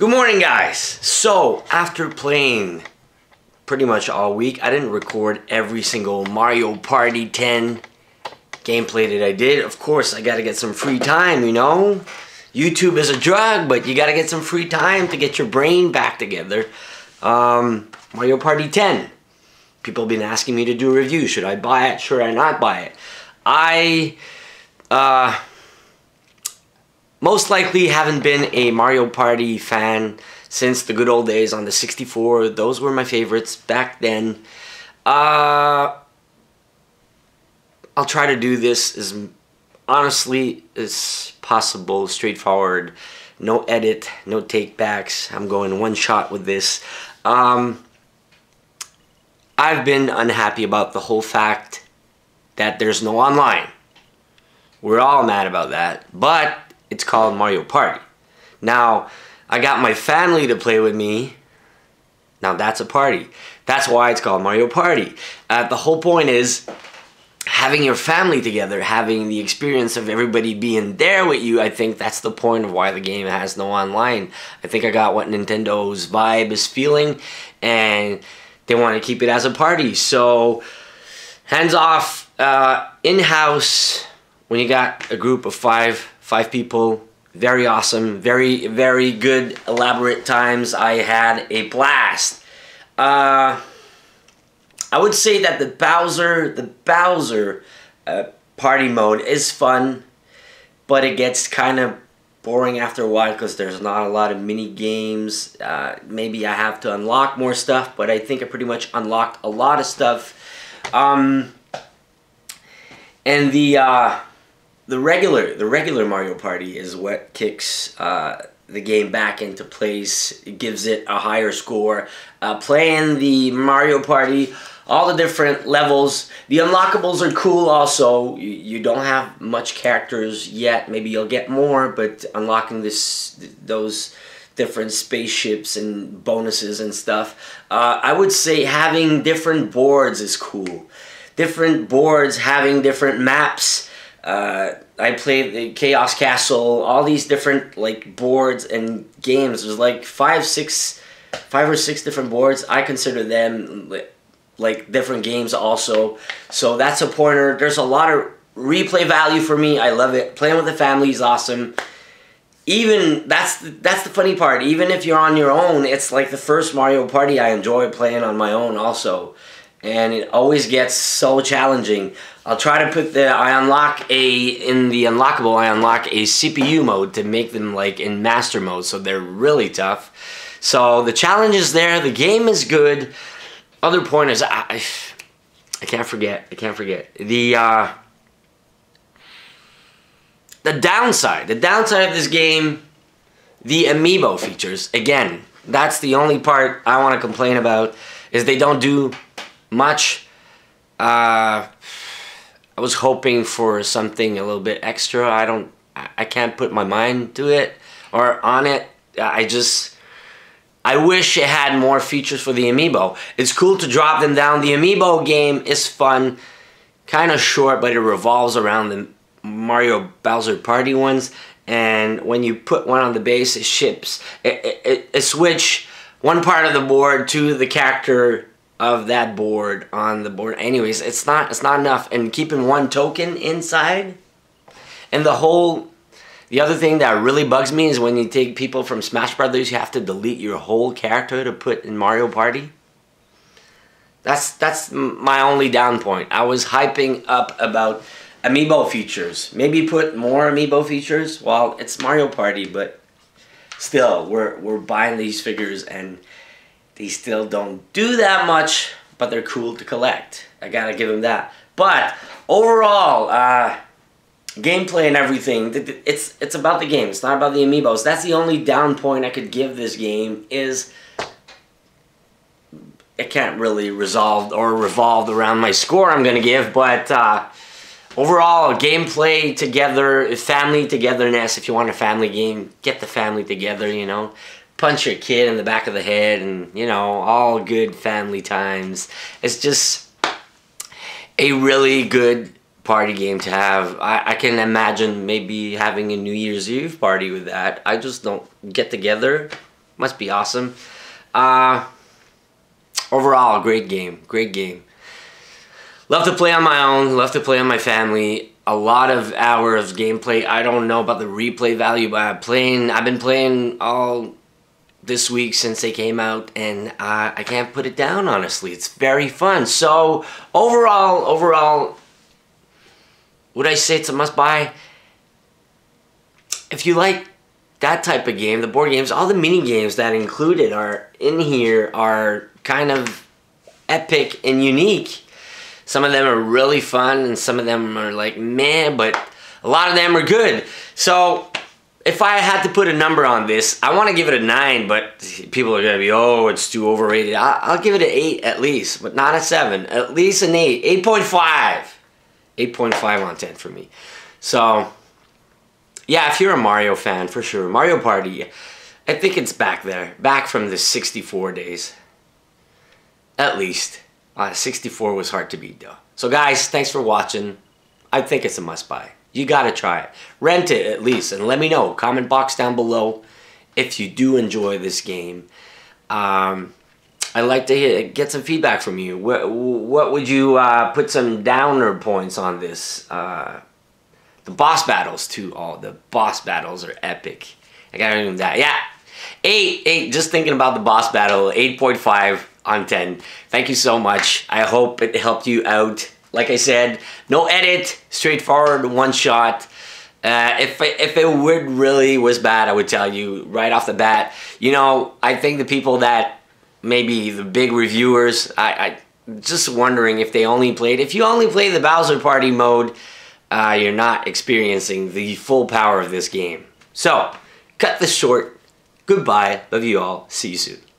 Good morning, guys. So, after playing pretty much all week, I didn't record every single Mario Party 10 gameplay that I did. Of course, I gotta get some free time, you know? YouTube is a drug, but you gotta get some free time to get your brain back together. Um, Mario Party 10. People have been asking me to do a review. Should I buy it? Should I not buy it? I, uh, most likely haven't been a Mario Party fan since the good old days on the 64. Those were my favorites back then. Uh, I'll try to do this as honestly as possible, straightforward. No edit, no takebacks. I'm going one shot with this. Um, I've been unhappy about the whole fact that there's no online. We're all mad about that, but it's called Mario Party. Now, I got my family to play with me. Now that's a party. That's why it's called Mario Party. Uh, the whole point is having your family together, having the experience of everybody being there with you. I think that's the point of why the game has no online. I think I got what Nintendo's vibe is feeling, and they want to keep it as a party. So, hands off, uh, in house, when you got a group of five five people. Very awesome, very, very good, elaborate times. I had a blast. Uh, I would say that the Bowser, the Bowser uh, party mode is fun, but it gets kind of boring after a while because there's not a lot of mini games. Uh, maybe I have to unlock more stuff, but I think I pretty much unlocked a lot of stuff. Um, and the uh, the regular the regular Mario Party is what kicks uh, the game back into place. It gives it a higher score. Uh, playing the Mario Party, all the different levels. The unlockables are cool. Also, you, you don't have much characters yet. Maybe you'll get more, but unlocking this those different spaceships and bonuses and stuff. Uh, I would say having different boards is cool. Different boards having different maps uh, I played the Chaos Castle, all these different like boards and games. There's like five, six, five or six different boards. I consider them like different games also. So that's a pointer. There's a lot of replay value for me. I love it. Playing with the family is awesome. Even that's the, that's the funny part. Even if you're on your own, it's like the first Mario Party I enjoy playing on my own also and it always gets so challenging. I'll try to put the I unlock a in the unlockable I unlock a CPU mode to make them like in master mode so they're really tough. So the challenge is there, the game is good. Other point is I, I can't forget, I can't forget. The uh the downside, the downside of this game, the amiibo features. Again, that's the only part I want to complain about is they don't do much. Uh, I was hoping for something a little bit extra. I don't, I can't put my mind to it or on it. I just, I wish it had more features for the amiibo. It's cool to drop them down. The amiibo game is fun, kind of short, but it revolves around the Mario Bowser Party ones. And when you put one on the base, it ships. It, it, it, it switch one part of the board to the character of that board on the board. Anyways, it's not it's not enough. And keeping one token inside, and the whole. The other thing that really bugs me is when you take people from Smash Brothers, you have to delete your whole character to put in Mario Party. That's that's my only down point. I was hyping up about amiibo features. Maybe put more amiibo features. Well, it's Mario Party, but still, we're we're buying these figures and they still don't do that much, but they're cool to collect. I gotta give them that. But overall, uh, gameplay and everything, it's it's about the game. It's not about the amiibos. That's the only down point I could give this game is it can't really resolve or revolve around my score I'm gonna give, but uh, overall gameplay together, family togetherness. If you want a family game, get the family together. You know, punch your kid in the back of the head and, you know, all good family times. It's just a really good party game to have. I, I can imagine maybe having a New Year's Eve party with that. I just don't get together Must be awesome. Uh, overall, great game. Great game. Love to play on my own. Love to play on my family. A lot of hours of gameplay. I don't know about the replay value, but I'm playing. I've been playing all this week since they came out, and uh, I can't put it down. Honestly, it's very fun. So overall, overall, would I say it's a must buy? If you like that type of game, the board games, all the mini games that included are in here are kind of epic and unique. Some of them are really fun and some of them are like meh, but a lot of them are good. So if I had to put a number on this, I want to give it a 9, but people are going to be, oh, it's too overrated. I'll, I'll give it an 8 at least, but not a 7. At least an 8. 8.5. 8.5 on 10 for me. So yeah, if you're a Mario fan, for sure. Mario Party, I think it's back there. Back from the 64 days. At least. Uh, 64 was hard to beat though. So guys, thanks for watching. I think it's a must buy. You gotta try it. Rent it at least and let me know. Comment box down below if you do enjoy this game. Um, I'd like to hear, get some feedback from you. What, what would you uh, put some downer points on this? Uh, the boss battles too. Oh, the boss battles are epic. I gotta them that. Yeah, eight, eight. Just thinking about the boss battle, eight point five on ten. Thank you so much. I hope it helped you out. Like I said, no edit, straightforward, one shot. Uh, if if it would really was bad, I would tell you right off the bat. You know, I think the people that maybe the big reviewers, I, I just wondering if they only played. If you only play the Bowser Party mode uh, you're not experiencing the full power of this game. So, cut this short. Goodbye. Love you all. See you soon.